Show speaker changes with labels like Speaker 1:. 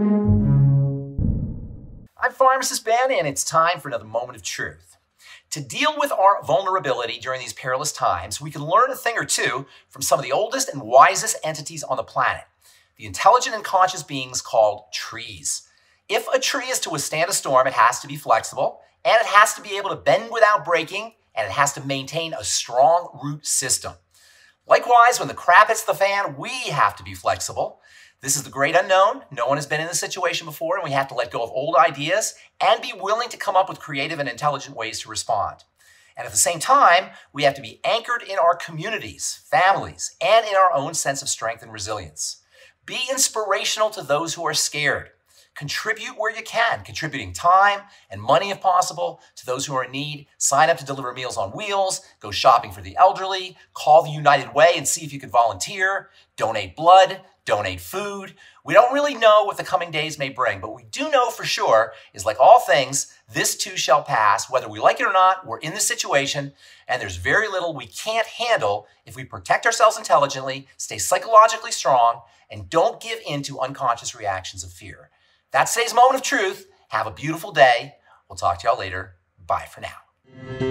Speaker 1: I'm Pharmacist Ben, and it's time for another moment of truth. To deal with our vulnerability during these perilous times, we can learn a thing or two from some of the oldest and wisest entities on the planet the intelligent and conscious beings called trees. If a tree is to withstand a storm, it has to be flexible, and it has to be able to bend without breaking, and it has to maintain a strong root system. Likewise, when the crap hits the fan, we have to be flexible. This is the great unknown. No one has been in this situation before, and we have to let go of old ideas and be willing to come up with creative and intelligent ways to respond. And at the same time, we have to be anchored in our communities, families, and in our own sense of strength and resilience. Be inspirational to those who are scared. Contribute where you can, contributing time and money if possible to those who are in need. Sign up to deliver Meals on Wheels, go shopping for the elderly, call the United Way and see if you could volunteer, donate blood, donate food. We don't really know what the coming days may bring, but we do know for sure is like all things, this too shall pass. Whether we like it or not, we're in this situation, and there's very little we can't handle if we protect ourselves intelligently, stay psychologically strong, and don't give in to unconscious reactions of fear. That's today's moment of truth. Have a beautiful day. We'll talk to y'all later. Bye for now.